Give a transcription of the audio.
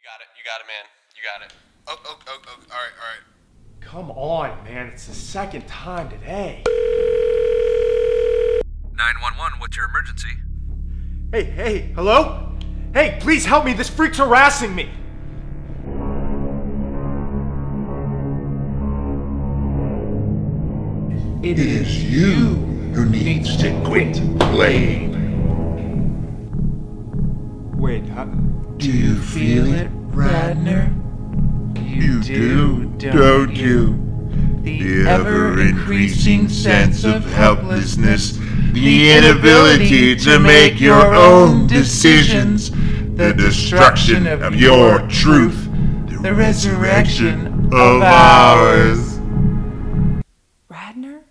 You got it. You got it, man. You got it. Oh, oh, oh, oh, all right, all right. Come on, man. It's the second time today. 911, what's your emergency? Hey, hey, hello? Hey, please help me. This freak's harassing me. It is you who needs to quit playing. Wait, huh? Do you feel it, Radner? You do, don't you? The ever increasing sense of helplessness, the inability to make your own decisions, the destruction of your truth, the resurrection of ours. Radner?